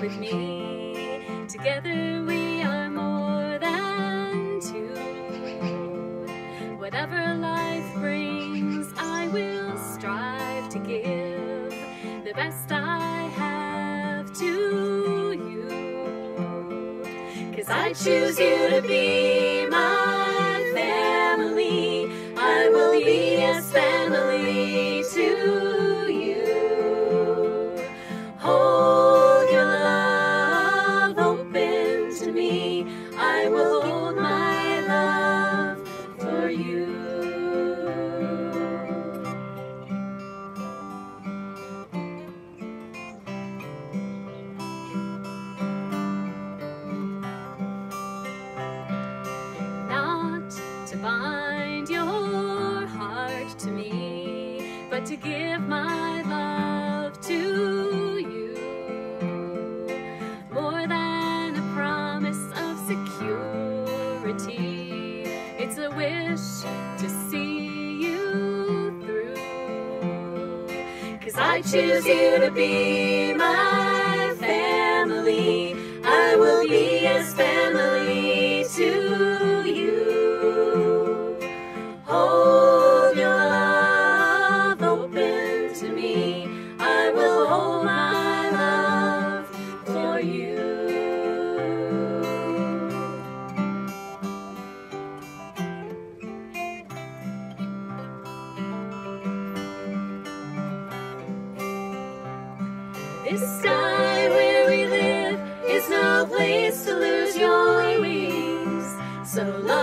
with me. Together we are more than two. Whatever life brings, I will strive to give the best I have to you. Cause I choose you to be I will hold my love for you. not to bind your heart to me, but to give my to see you through. Cause I choose you to be my family. I will be as family to you. Hold your love open to me. I will hold my This sky where we live is no place to lose your wings. So long